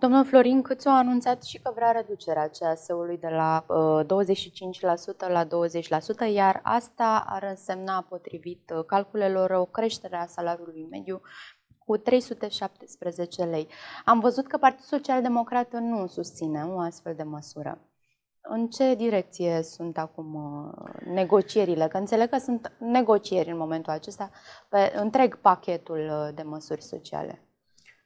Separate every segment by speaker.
Speaker 1: Domnul Florin Câțu a anunțat și că vrea reducerea CAS-ului de la uh, 25% la 20%, iar asta ar însemna, potrivit uh, calculelor, o creștere a salariului mediu cu 317 lei. Am văzut că Partidul Social Democrat nu susține o astfel de măsură. În ce direcție sunt acum uh, negocierile? Că înțeleg că sunt negocieri în momentul acesta pe întreg pachetul uh, de măsuri sociale.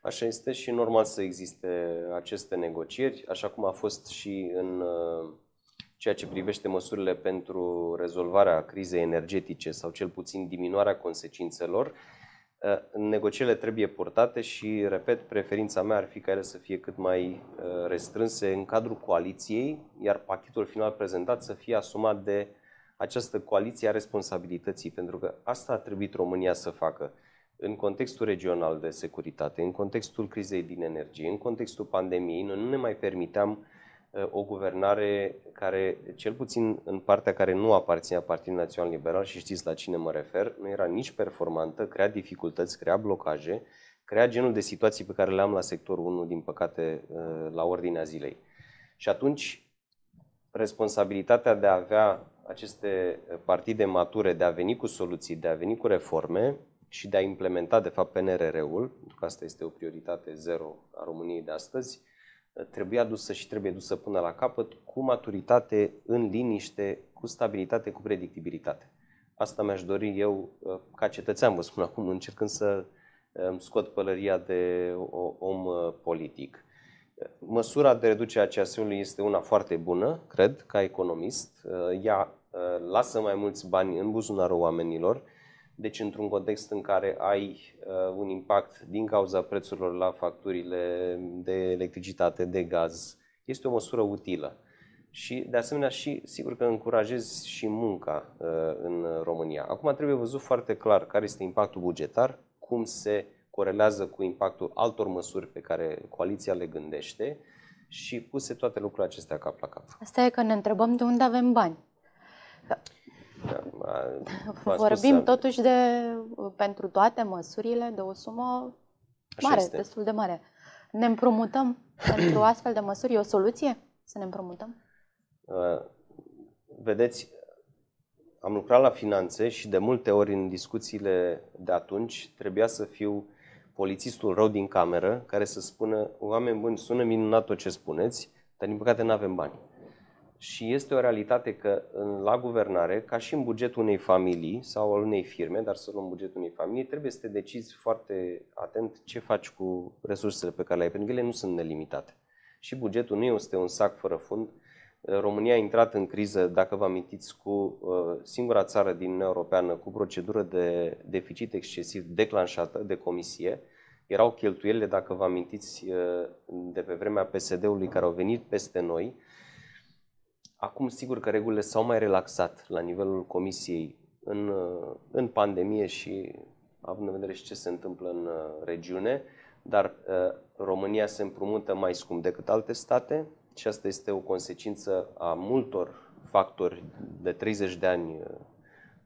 Speaker 2: Așa este și normal să existe aceste negocieri, așa cum a fost și în uh, ceea ce privește măsurile pentru rezolvarea crizei energetice sau cel puțin diminuarea consecințelor. Uh, negocierile trebuie purtate și, repet, preferința mea ar fi ca ele să fie cât mai uh, restrânse în cadrul coaliției, iar pachetul final prezentat să fie asumat de această coaliție a responsabilității, pentru că asta a trebuit România să facă în contextul regional de securitate, în contextul crizei din energie, în contextul pandemiei, noi nu ne mai permiteam uh, o guvernare care, cel puțin în partea care nu aparținea Partidului Național Liberal, și știți la cine mă refer, nu era nici performantă, crea dificultăți, crea blocaje, crea genul de situații pe care le am la sectorul 1, din păcate, uh, la ordinea zilei. Și atunci, responsabilitatea de a avea aceste partide mature, de a veni cu soluții, de a veni cu reforme, și de a implementa, de fapt, PNRR-ul, pentru că asta este o prioritate zero a României de astăzi, trebuie adusă și trebuie dusă până la capăt cu maturitate, în liniște, cu stabilitate, cu predictibilitate. Asta mi-aș dori eu, ca cetățean, vă spun acum, încercând să scot pălăria de om politic. Măsura de reducere a CAS-ului este una foarte bună, cred, ca economist. Ea lasă mai mulți bani în buzunarul oamenilor, deci, într-un context în care ai uh, un impact din cauza prețurilor la facturile de electricitate, de gaz, este o măsură utilă. Și, de asemenea, și sigur că încurajezi și munca uh, în România. Acum trebuie văzut foarte clar care este impactul bugetar, cum se corelează cu impactul altor măsuri pe care coaliția le gândește și puse toate lucrurile acestea cap la cap.
Speaker 1: Asta e că ne întrebăm de unde avem bani. Vorbim să... totuși de, pentru toate măsurile, de o sumă Așa mare, este. destul de mare. Ne împrumutăm pentru astfel de măsuri? E o soluție să ne împrumutăm? Uh,
Speaker 2: vedeți, am lucrat la finanțe și de multe ori în discuțiile de atunci trebuia să fiu polițistul rău din cameră care să spună oameni buni, sună minunat tot ce spuneți, dar din păcate nu avem bani. Și este o realitate că la guvernare, ca și în bugetul unei familii sau al unei firme, dar să luăm bugetul unei familii, trebuie să te decizi foarte atent ce faci cu resursele pe care le ai, pentru că ele nu sunt nelimitate. Și bugetul nu este un sac fără fund. România a intrat în criză, dacă vă amintiți, cu uh, singura țară din Uniunea Europeană cu procedură de deficit excesiv declanșată de comisie. Erau cheltuielile, dacă vă amintiți, uh, de pe vremea PSD-ului care au venit peste noi, Acum, sigur că regulile s-au mai relaxat la nivelul Comisiei în, în pandemie și având în vedere și ce se întâmplă în uh, regiune, dar uh, România se împrumută mai scump decât alte state și asta este o consecință a multor factori de 30 de ani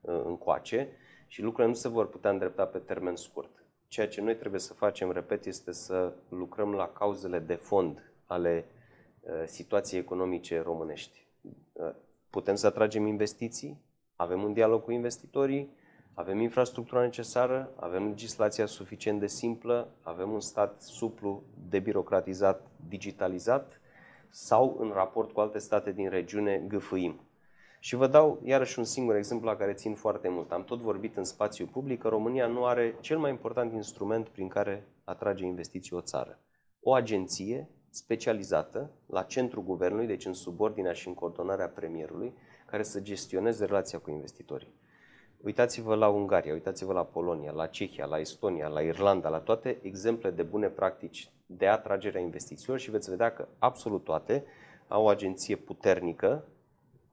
Speaker 2: uh, încoace și lucrurile nu se vor putea îndrepta pe termen scurt. Ceea ce noi trebuie să facem, repet, este să lucrăm la cauzele de fond ale situației economice românești putem să atragem investiții, avem un dialog cu investitorii, avem infrastructura necesară, avem legislația suficient de simplă, avem un stat suplu, debirocratizat, digitalizat sau în raport cu alte state din regiune gâfâim. Și vă dau iarăși un singur exemplu la care țin foarte mult. Am tot vorbit în spațiu public că România nu are cel mai important instrument prin care atrage investiții o țară. O agenție specializată la centrul guvernului, deci în subordinea și în coordonarea premierului, care să gestioneze relația cu investitorii. Uitați-vă la Ungaria, uitați-vă la Polonia, la Cehia, la Estonia, la Irlanda, la toate exemple de bune practici de atragere a investițiilor și veți vedea că absolut toate au o agenție puternică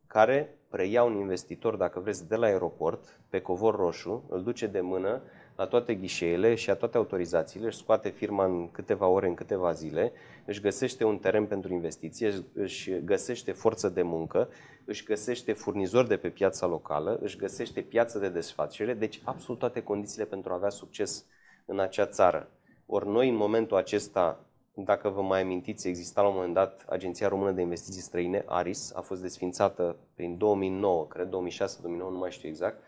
Speaker 2: care preia un investitor, dacă vreți, de la aeroport, pe covor roșu, îl duce de mână la toate ghișeele și a toate autorizațiile, își scoate firma în câteva ore, în câteva zile, își găsește un teren pentru investiție, își găsește forță de muncă, își găsește furnizori de pe piața locală, își găsește piață de desfacere, deci absolut toate condițiile pentru a avea succes în acea țară. Ori noi, în momentul acesta, dacă vă mai amintiți, exista la un moment dat Agenția Română de Investiții Străine, ARIS, a fost desfințată prin 2009, cred 2006-2009, nu mai știu exact.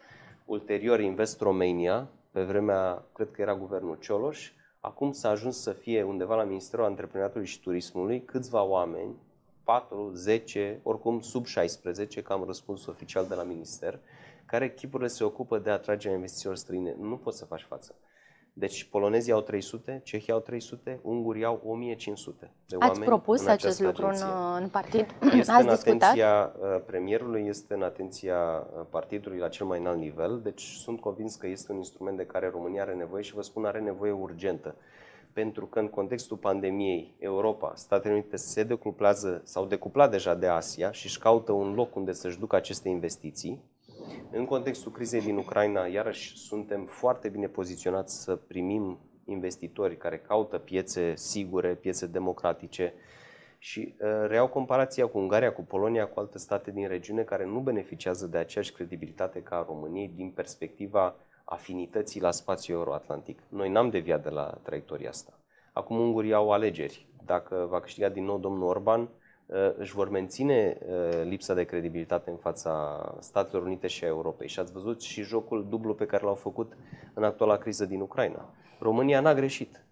Speaker 2: Ulterior Invest Romania, pe vremea, cred că era guvernul Cioloș, acum s-a ajuns să fie undeva la Ministerul Antreprenoriatului și Turismului câțiva oameni, 4, 10, oricum sub 16, că am răspuns oficial de la minister, care chipurile se ocupă de atragerea investițiilor străine. Nu poți să faci față. Deci polonezii au 300, cehii au 300, ungurii au 1500 de
Speaker 1: Ați
Speaker 2: oameni
Speaker 1: propus
Speaker 2: în
Speaker 1: acest lucru în, în partid? Este Ați
Speaker 2: în
Speaker 1: discutat?
Speaker 2: atenția uh, premierului, este în atenția uh, partidului la cel mai înalt nivel, deci sunt convins că este un instrument de care România are nevoie și vă spun are nevoie urgentă. Pentru că în contextul pandemiei, Europa, Statele Unite se decuplează sau decuplat deja de Asia și își caută un loc unde să-și ducă aceste investiții, în contextul crizei din Ucraina, iarăși suntem foarte bine poziționați să primim investitori care caută piețe sigure, piețe democratice și uh, reau comparația cu Ungaria, cu Polonia, cu alte state din regiune care nu beneficiază de aceeași credibilitate ca a României din perspectiva afinității la spațiul euroatlantic. Noi n-am deviat de la traiectoria asta. Acum ungurii au alegeri. Dacă va câștiga din nou domnul Orban, Uh, își vor menține uh, lipsa de credibilitate în fața Statelor Unite și a Europei. Și ați văzut și jocul dublu pe care l-au făcut în actuala criză din Ucraina. România n-a greșit.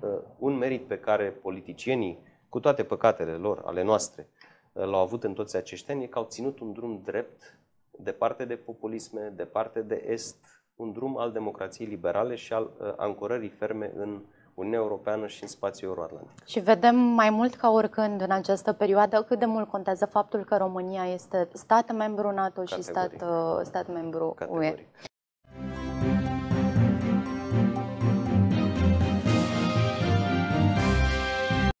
Speaker 2: Uh, un merit pe care politicienii, cu toate păcatele lor, ale noastre, l-au avut în toți acești ani, e că au ținut un drum drept, departe de populisme, departe de est, un drum al democrației liberale și al ancorării ferme în Uniunea Europeană și în spațiul euroatlantic.
Speaker 1: Și vedem mai mult ca oricând în această perioadă cât de mult contează faptul că România este stat membru NATO Categoric. și stat, uh, stat membru Categoric. UE.